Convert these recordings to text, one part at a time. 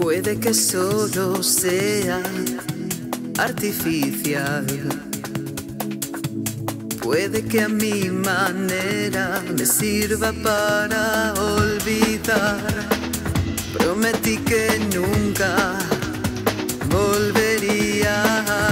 Puede que solo sea artificial. Puede que a mi manera me sirva para olvidar. Prometí que nunca volvería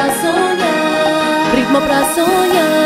para soñar, ritmo.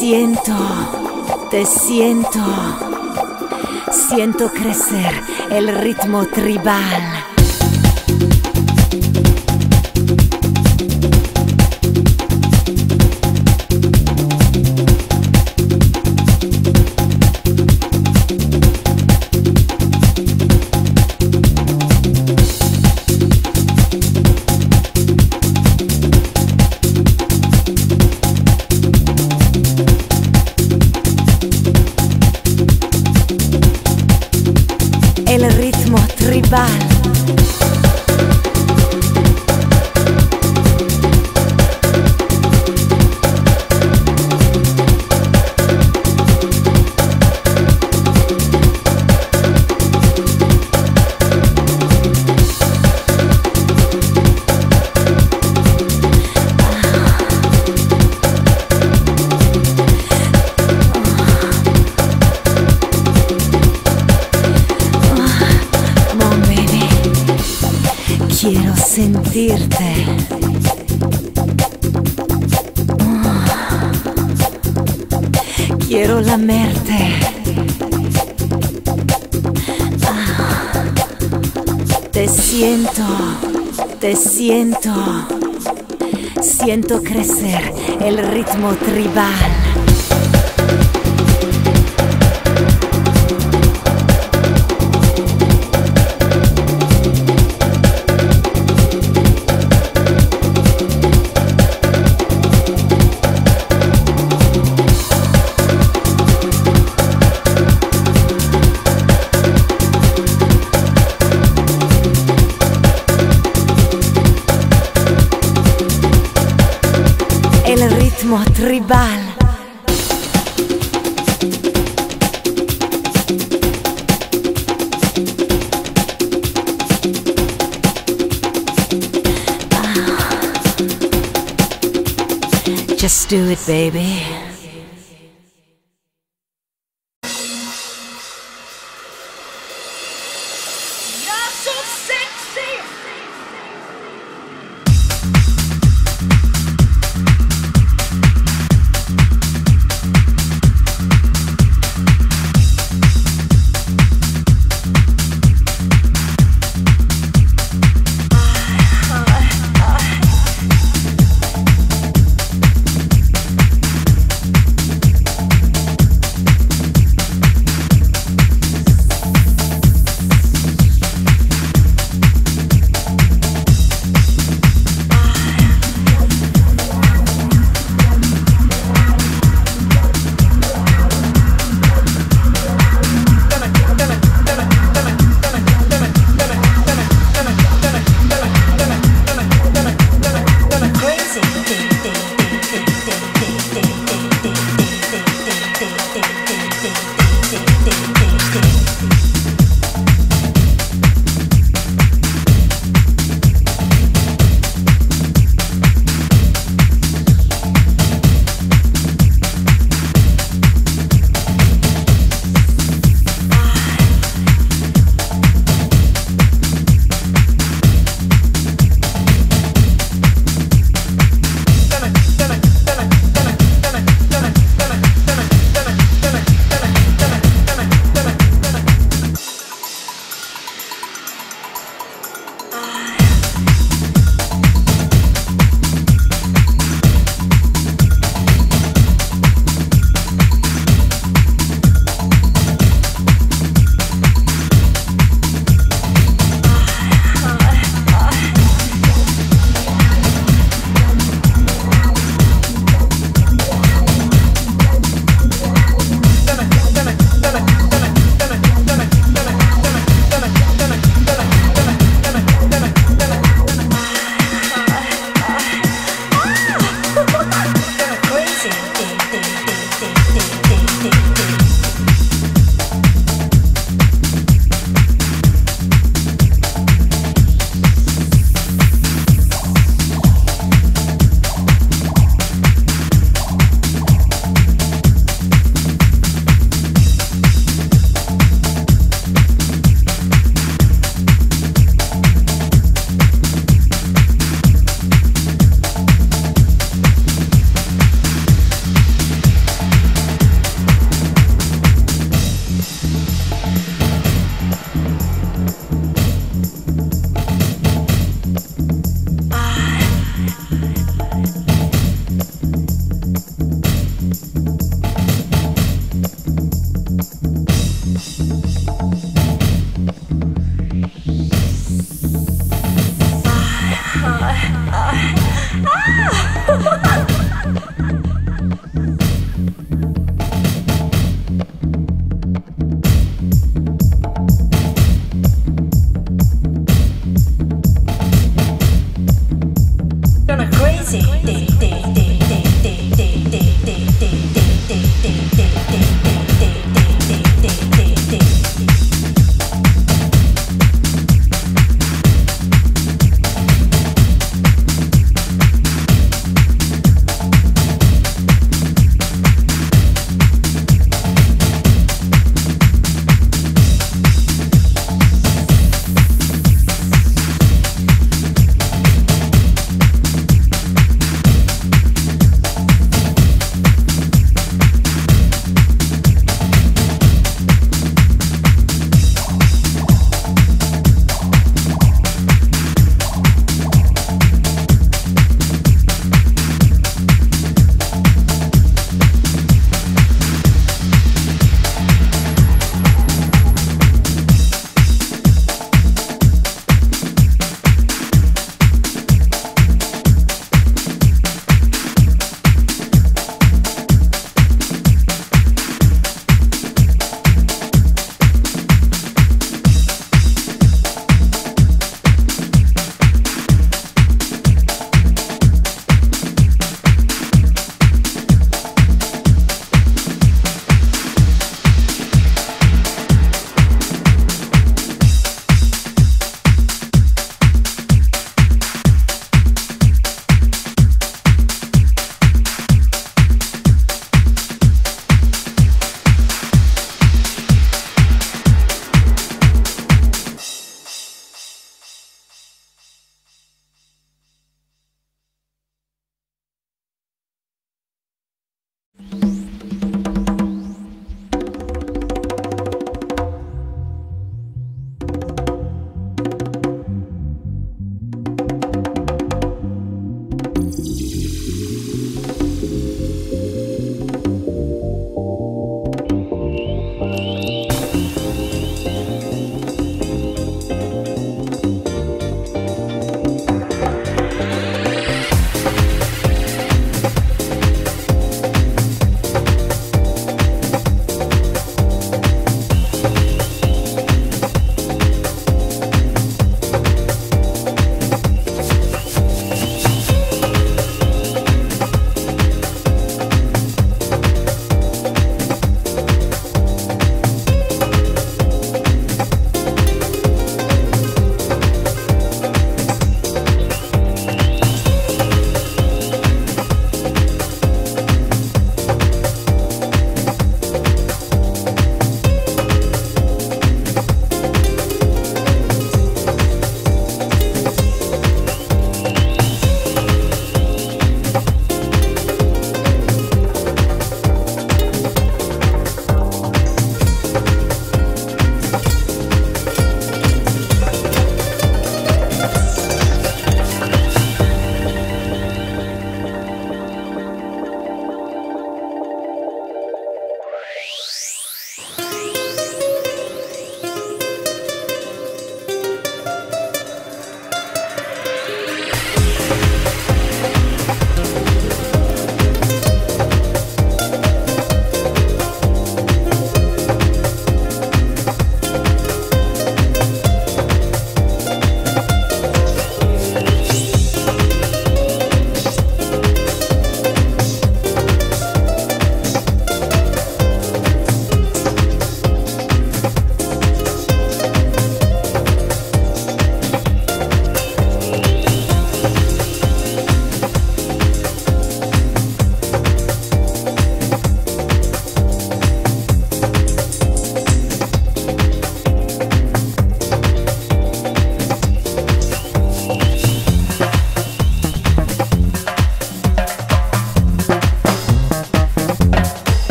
Siento, te siento. Siento crecer el ritmo tribal. Te siento, te siento. Siento crecer el ritmo tribal. Ah. Just do it, baby.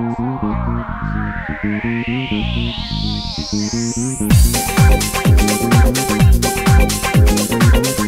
Thank you.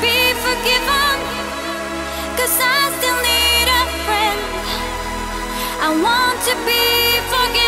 be I still need a friend. I want to be forgiven.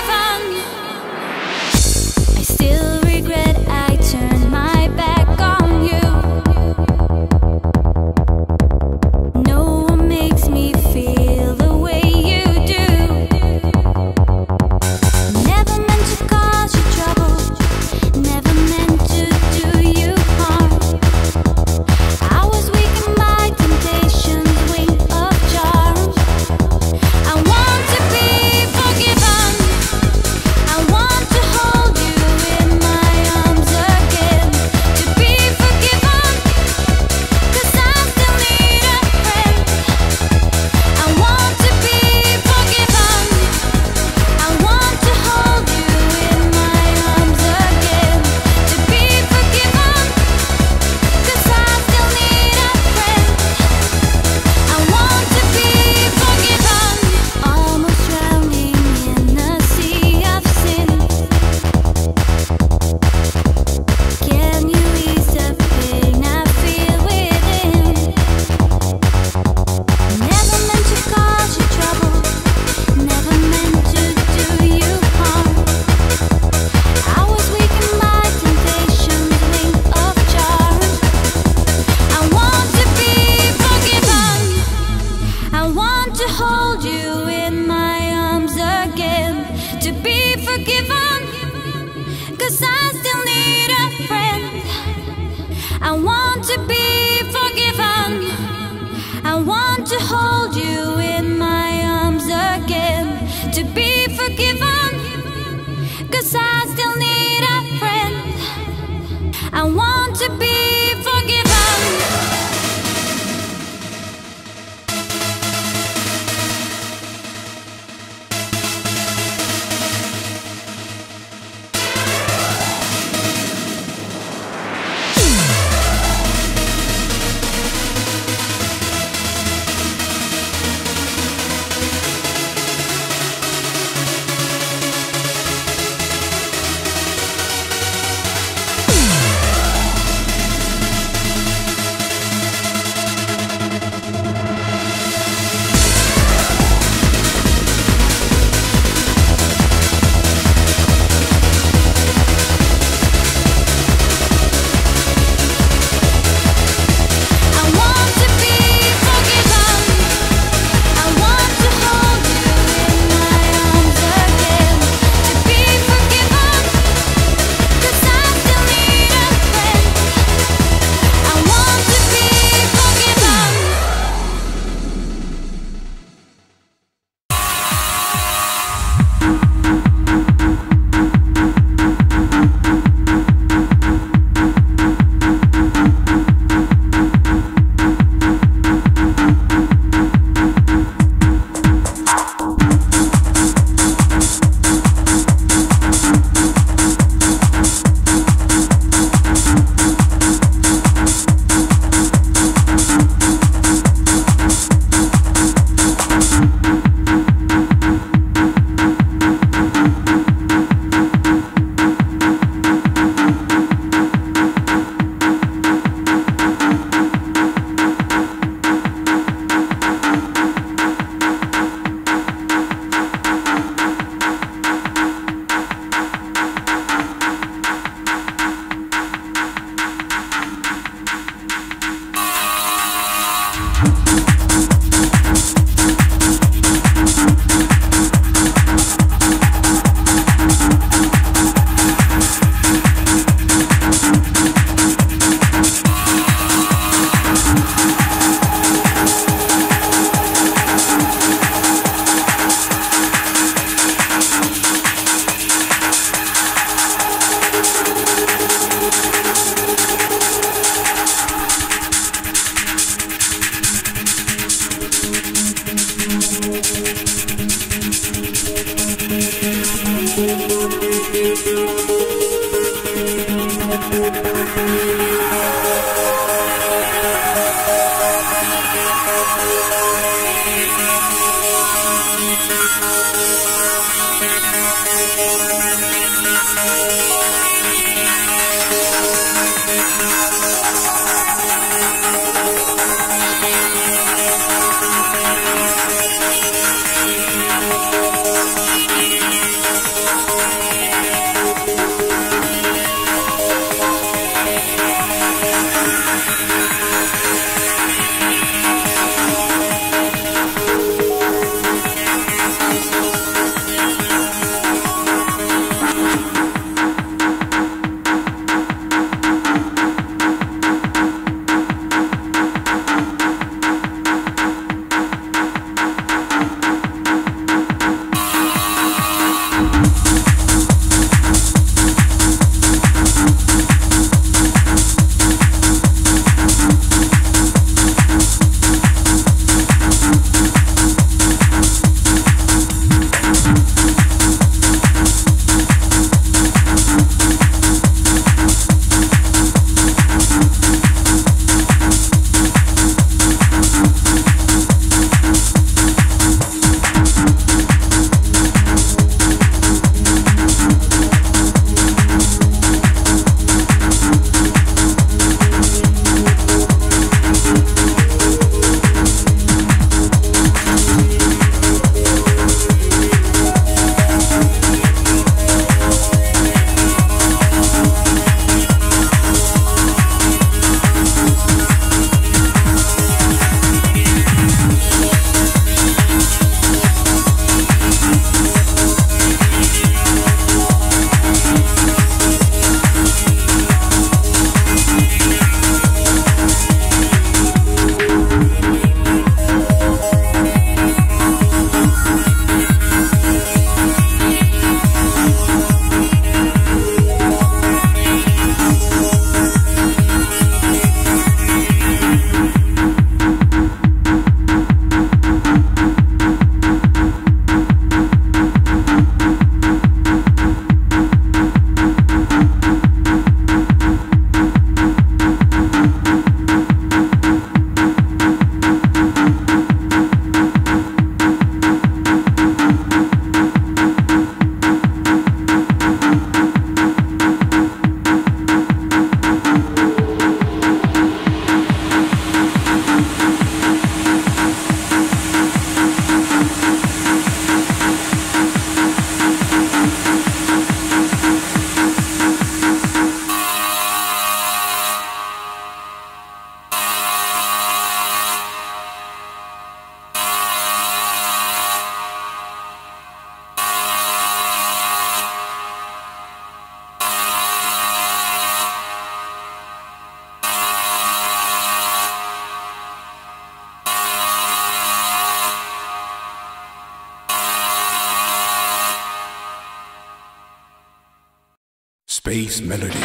Melody.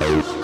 Thank.